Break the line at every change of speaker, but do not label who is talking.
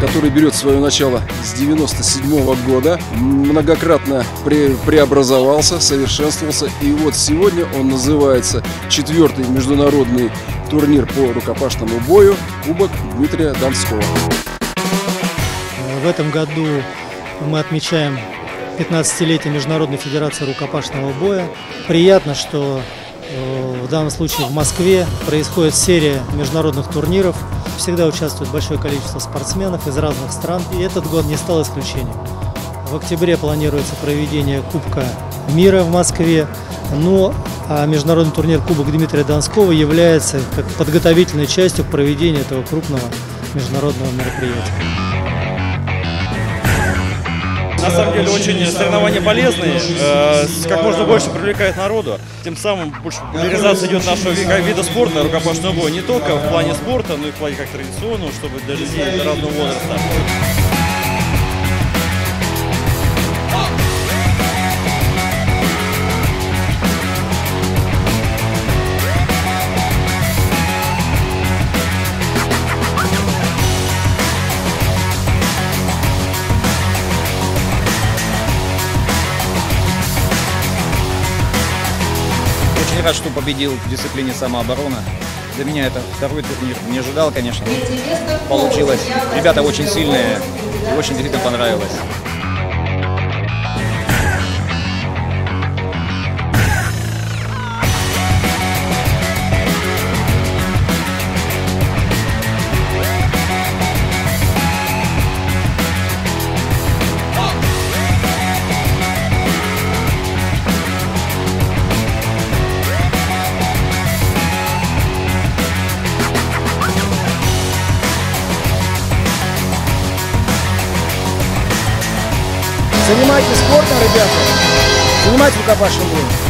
который берет свое начало с 97 года, многократно пре преобразовался, совершенствовался. И вот сегодня он называется четвертый международный турнир по рукопашному бою Кубок Дмитрия Донского.
В этом году мы отмечаем 15-летие Международной Федерации рукопашного боя. Приятно, что э, в данном случае в Москве происходит серия международных турниров. Всегда участвует большое количество спортсменов из разных стран, и этот год не стал исключением. В октябре планируется проведение Кубка мира в Москве, но а международный турнир Кубок Дмитрия Донского является как подготовительной частью к проведению этого крупного международного мероприятия.
На самом деле очень соревнования полезные, э, как можно больше привлекает народу, тем самым больше популяризация идет нашего вида спорта, рукопашного боя, не только в плане спорта, но и в плане как традиционного, чтобы для людей разного возраста.
Очень рад, что победил в дисциплине самооборона. Для меня это второй турнир. Не ожидал, конечно. Получилось. Ребята очень сильные. И очень действительно понравилось.
Занимайтесь спортом, ребята. Занимайтесь рукопашным боем.